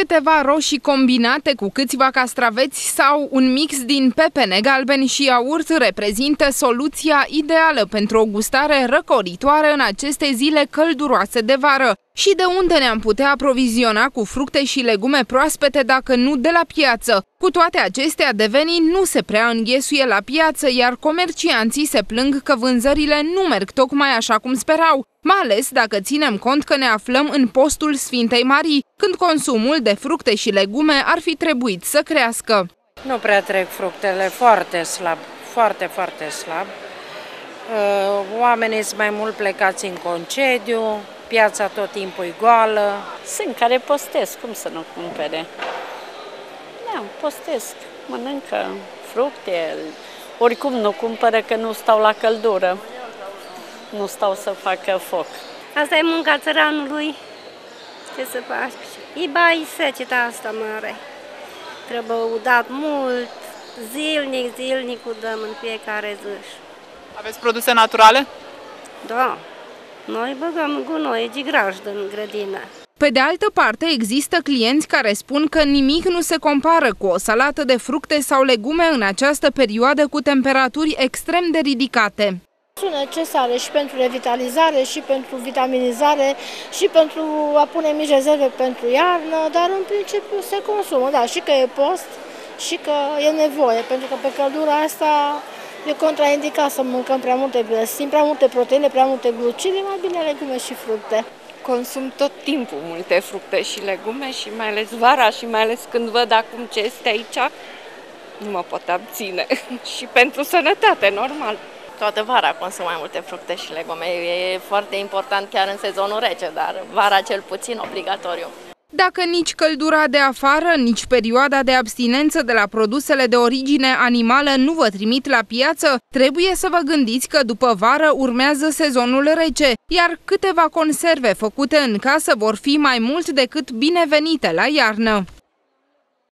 Câteva roșii combinate cu câțiva castraveți sau un mix din pepene galbeni și iaurt reprezintă soluția ideală pentru o gustare răcoritoare în aceste zile călduroase de vară. Și de unde ne-am putea aproviziona cu fructe și legume proaspete dacă nu de la piață? Cu toate acestea, devenii nu se prea înghesuie la piață, iar comercianții se plâng că vânzările nu merg tocmai așa cum sperau, mai ales dacă ținem cont că ne aflăm în postul Sfintei Marii, când consumul de fructe și legume ar fi trebuit să crească. Nu prea trec fructele, foarte slab, foarte, foarte slab. Uh, oamenii sunt mai mult plecați în concediu, piața tot timpul e goală. Sunt care postesc, cum să nu cumpere? Da, postesc, mănâncă fructe, oricum nu cumpără că nu stau la căldură, nu stau să facă foc. Asta e munca țăranului, ce să faci? E bai seceta asta mare. Trebuie udat mult, zilnic, zilnic udăm în fiecare zi. Aveți produse naturale? Da, noi băgăm gunoi de grajd în grădină. Pe de altă parte, există clienți care spun că nimic nu se compară cu o salată de fructe sau legume în această perioadă cu temperaturi extrem de ridicate. Sunt necesare și pentru revitalizare, și pentru vitaminizare, și pentru a pune mici rezerve pentru iarnă, dar în principiu se consumă, da, și că e post, și că e nevoie, pentru că pe căldura asta E contraindicat să mâncăm prea multe grăsimi, prea multe proteine, prea multe glucide, mai bine legume și fructe. Consum tot timpul multe fructe și legume și mai ales vara și mai ales când văd acum ce este aici, nu mă pot abține. și pentru sănătate, normal. Toată vara consum mai multe fructe și legume. E foarte important chiar în sezonul rece, dar vara cel puțin obligatoriu. Dacă nici căldura de afară, nici perioada de abstinență de la produsele de origine animală nu vă trimit la piață, trebuie să vă gândiți că după vară urmează sezonul rece, iar câteva conserve făcute în casă vor fi mai mult decât binevenite la iarnă.